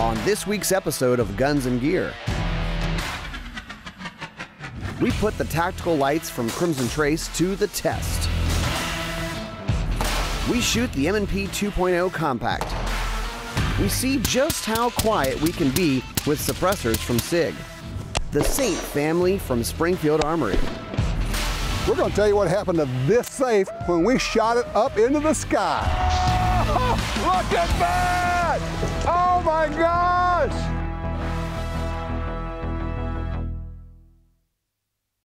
on this week's episode of Guns and Gear. We put the tactical lights from Crimson Trace to the test. We shoot the M&P 2.0 compact. We see just how quiet we can be with suppressors from SIG. The Saint family from Springfield Armory. We're going to tell you what happened to this safe when we shot it up into the sky. Oh, look at that! Gosh!